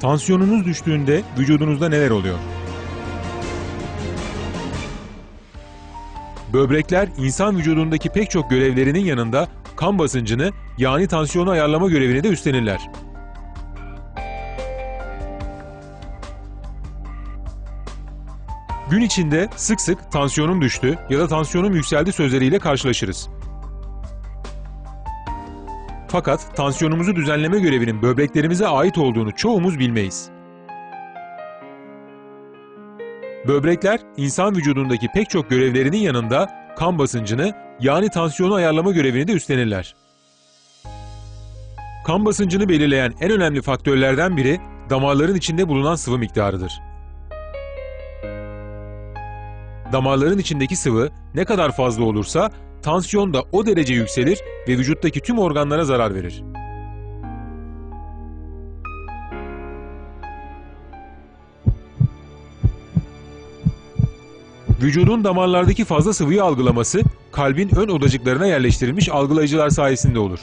Tansiyonunuz düştüğünde vücudunuzda neler oluyor? Böbrekler insan vücudundaki pek çok görevlerinin yanında kan basıncını yani tansiyonu ayarlama görevini de üstlenirler. Gün içinde sık sık tansiyonum düştü ya da tansiyonum yükseldi sözleriyle karşılaşırız. Fakat tansiyonumuzu düzenleme görevinin böbreklerimize ait olduğunu çoğumuz bilmeyiz. Böbrekler insan vücudundaki pek çok görevlerinin yanında kan basıncını yani tansiyonu ayarlama görevini de üstlenirler. Kan basıncını belirleyen en önemli faktörlerden biri damarların içinde bulunan sıvı miktarıdır. Damarların içindeki sıvı ne kadar fazla olursa tansiyon da o derece yükselir ve vücuttaki tüm organlara zarar verir. Vücudun damarlardaki fazla sıvıyı algılaması kalbin ön odacıklarına yerleştirilmiş algılayıcılar sayesinde olur.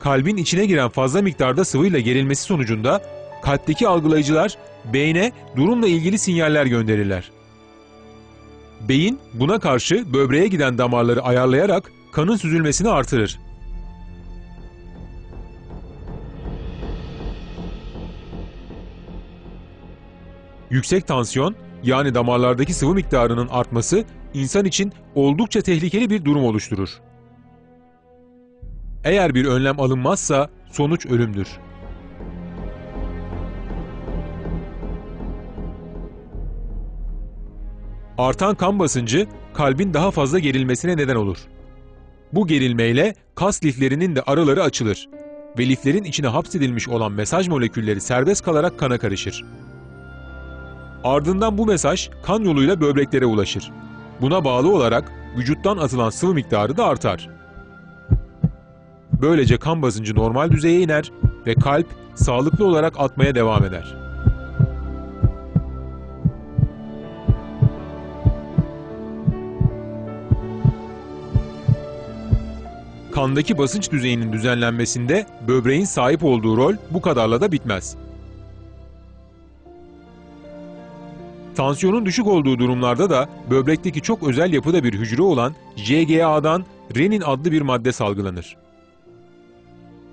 Kalbin içine giren fazla miktarda sıvıyla gerilmesi sonucunda kalpteki algılayıcılar beyne durumla ilgili sinyaller gönderirler. Beyin buna karşı böbreğe giden damarları ayarlayarak kanın süzülmesini artırır. Yüksek tansiyon yani damarlardaki sıvı miktarının artması insan için oldukça tehlikeli bir durum oluşturur. Eğer bir önlem alınmazsa sonuç ölümdür. Artan kan basıncı kalbin daha fazla gerilmesine neden olur. Bu gerilmeyle kas liflerinin de araları açılır ve liflerin içine hapsedilmiş olan mesaj molekülleri serbest kalarak kana karışır. Ardından bu mesaj kan yoluyla böbreklere ulaşır. Buna bağlı olarak vücuttan atılan sıvı miktarı da artar. Böylece kan basıncı normal düzeye iner ve kalp sağlıklı olarak atmaya devam eder. Kandaki basınç düzeyinin düzenlenmesinde böbreğin sahip olduğu rol bu kadarla da bitmez. Tansiyonun düşük olduğu durumlarda da böbrekteki çok özel yapıda bir hücre olan JGA'dan renin adlı bir madde salgılanır.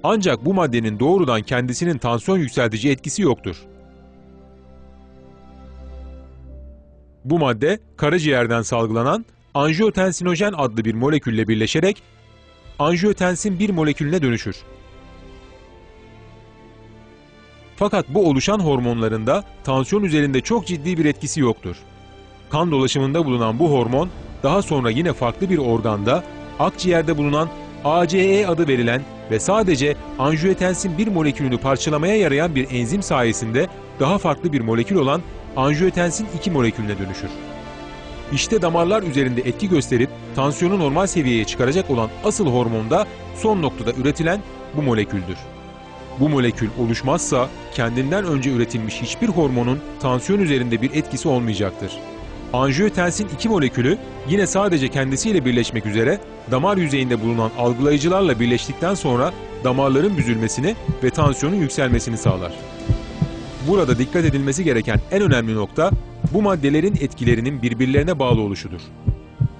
Ancak bu maddenin doğrudan kendisinin tansiyon yükseltici etkisi yoktur. Bu madde karaciğerden salgılanan anjiyotensinojen adlı bir molekülle birleşerek anjiyotensin bir molekülüne dönüşür. Fakat bu oluşan hormonlarında tansiyon üzerinde çok ciddi bir etkisi yoktur. Kan dolaşımında bulunan bu hormon daha sonra yine farklı bir organda akciğerde bulunan ACE adı verilen ve sadece anjiyotensin bir molekülünü parçalamaya yarayan bir enzim sayesinde daha farklı bir molekül olan anjiyotensin 2 molekülüne dönüşür. İşte damarlar üzerinde etki gösterip tansiyonu normal seviyeye çıkaracak olan asıl hormon da son noktada üretilen bu moleküldür. Bu molekül oluşmazsa kendinden önce üretilmiş hiçbir hormonun tansiyon üzerinde bir etkisi olmayacaktır. Anjiyotensin 2 molekülü yine sadece kendisiyle birleşmek üzere damar yüzeyinde bulunan algılayıcılarla birleştikten sonra damarların büzülmesini ve tansiyonun yükselmesini sağlar. Burada dikkat edilmesi gereken en önemli nokta bu maddelerin etkilerinin birbirlerine bağlı oluşudur.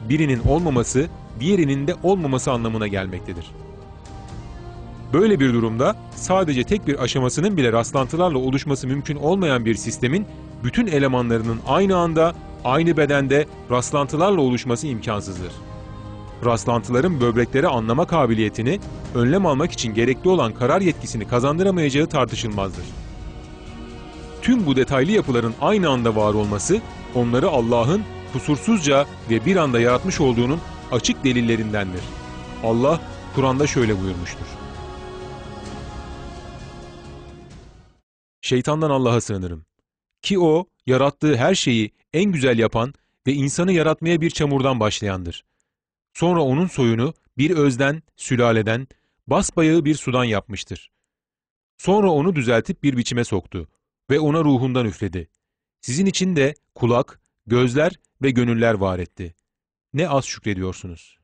Birinin olmaması, diğerinin de olmaması anlamına gelmektedir. Böyle bir durumda sadece tek bir aşamasının bile rastlantılarla oluşması mümkün olmayan bir sistemin bütün elemanlarının aynı anda, aynı bedende rastlantılarla oluşması imkansızdır. Rastlantıların böbrekleri anlama kabiliyetini, önlem almak için gerekli olan karar yetkisini kazandıramayacağı tartışılmazdır. Tüm bu detaylı yapıların aynı anda var olması, onları Allah'ın kusursuzca ve bir anda yaratmış olduğunun açık delillerindendir. Allah Kur'an'da şöyle buyurmuştur. Şeytandan Allah'a sığınırım. Ki o, yarattığı her şeyi en güzel yapan ve insanı yaratmaya bir çamurdan başlayandır. Sonra onun soyunu bir özden, sülaleden, basbayağı bir sudan yapmıştır. Sonra onu düzeltip bir biçime soktu ve ona ruhundan üfledi. Sizin için de kulak, gözler ve gönüller var etti. Ne az şükrediyorsunuz.''